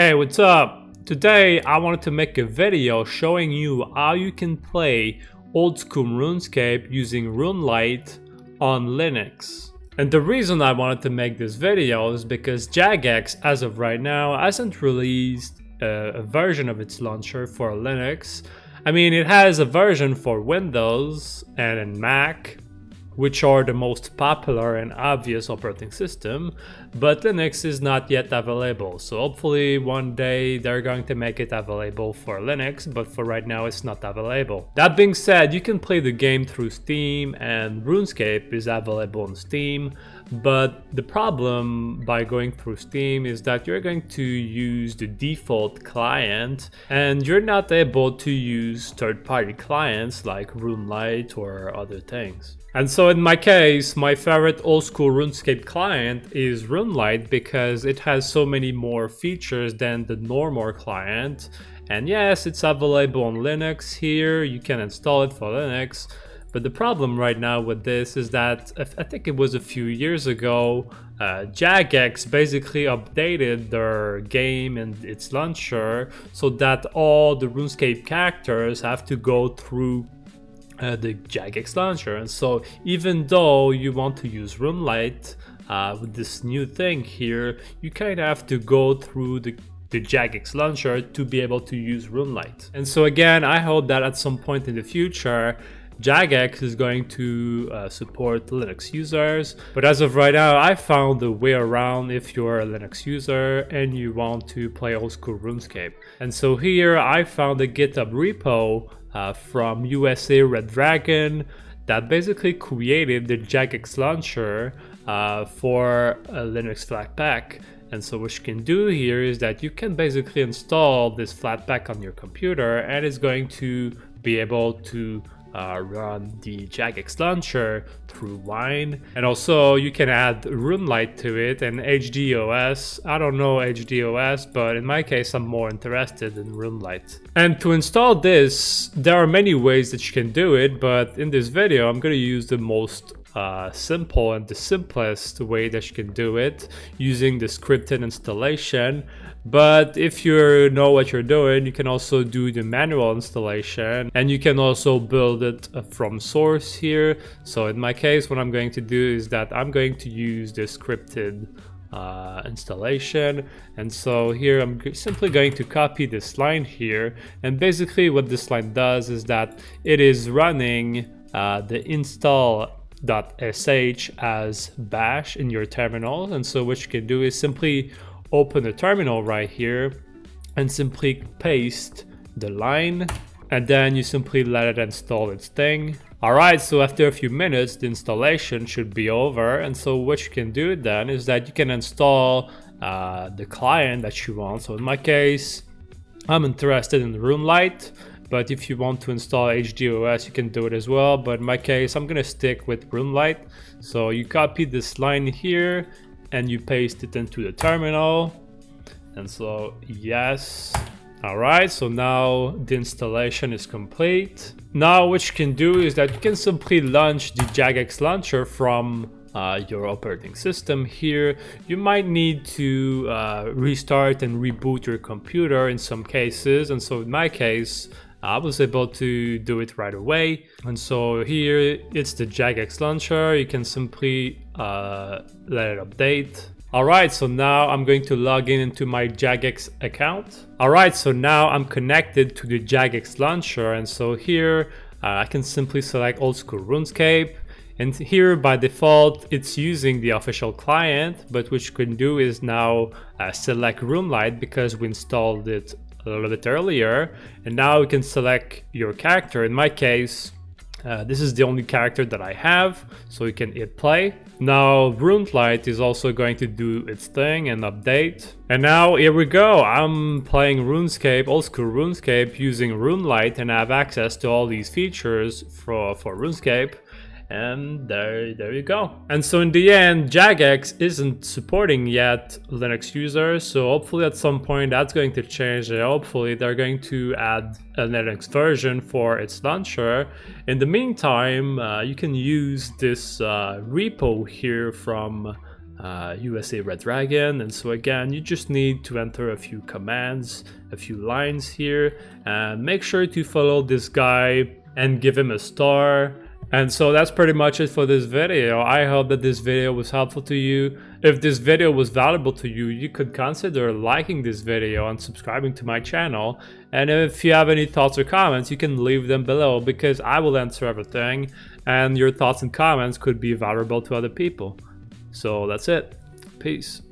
Hey, what's up? Today I wanted to make a video showing you how you can play old school RuneScape using RuneLite on Linux. And the reason I wanted to make this video is because Jagex, as of right now, hasn't released a, a version of its launcher for Linux. I mean, it has a version for Windows and Mac, which are the most popular and obvious operating system, but Linux is not yet available. So hopefully one day they're going to make it available for Linux, but for right now it's not available. That being said, you can play the game through Steam and RuneScape is available on Steam, but the problem by going through Steam is that you're going to use the default client and you're not able to use third-party clients like RuneLite or other things. And so in my case, my favorite old school RuneScape client is RuneLite because it has so many more features than the normal client. And yes, it's available on Linux here, you can install it for Linux, but the problem right now with this is that I think it was a few years ago, uh, Jagex basically updated their game and its launcher so that all the RuneScape characters have to go through uh, the Jagex launcher. And so even though you want to use RuneLite uh, with this new thing here, you kind of have to go through the the Jagex launcher to be able to use RuneLite. And so again, I hope that at some point in the future, Jagex is going to uh, support Linux users, but as of right now, I found a way around if you're a Linux user and you want to play old school RuneScape. And so here I found a GitHub repo uh, from USA Red Dragon that basically created the Jagex launcher uh, for a Linux Flatpak. And so what you can do here is that you can basically install this Flatpak on your computer and it's going to be able to uh, run the Jagex launcher through Wine. And also you can add RuneLite to it and HDOS. I don't know HDOS, but in my case, I'm more interested in RuneLite. And to install this, there are many ways that you can do it, but in this video, I'm going to use the most uh, simple and the simplest way that you can do it using the scripted installation. But if you know what you're doing you can also do the manual installation. And you can also build it uh, from source here. So in my case what I'm going to do is that I'm going to use the scripted uh, installation. And so here I'm simply going to copy this line here. And basically what this line does is that it is running uh, the install .sh as bash in your terminal. And so what you can do is simply open the terminal right here and simply paste the line and then you simply let it install its thing. Alright, so after a few minutes the installation should be over. And so what you can do then is that you can install uh, the client that you want. So in my case, I'm interested in RuneLite but if you want to install HDOS, you can do it as well. But in my case, I'm gonna stick with RuneLite. So you copy this line here and you paste it into the terminal. And so, yes. All right, so now the installation is complete. Now what you can do is that you can simply launch the Jagex launcher from uh, your operating system here. You might need to uh, restart and reboot your computer in some cases. And so in my case, I was able to do it right away. And so here it's the Jagex launcher. You can simply uh, let it update. Alright, so now I'm going to log in into my Jagex account. Alright, so now I'm connected to the Jagex launcher and so here uh, I can simply select old school RuneScape and here by default it's using the official client but what you can do is now uh, select RuneLite because we installed it a little bit earlier. And now you can select your character. In my case, uh, this is the only character that I have, so you can hit play. Now RuneLite is also going to do its thing and update. And now here we go, I'm playing RuneScape, old school RuneScape using RuneLite and I have access to all these features for, for RuneScape. And there, there you go. And so in the end, Jagex isn't supporting yet Linux users, so hopefully at some point that's going to change and hopefully they're going to add a Linux version for its launcher. In the meantime, uh, you can use this uh, repo here from uh, USA Red Dragon. And so again, you just need to enter a few commands, a few lines here, and make sure to follow this guy and give him a star. And so that's pretty much it for this video. I hope that this video was helpful to you. If this video was valuable to you, you could consider liking this video and subscribing to my channel. And if you have any thoughts or comments, you can leave them below because I will answer everything and your thoughts and comments could be valuable to other people. So that's it. Peace.